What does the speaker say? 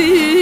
¡Sí!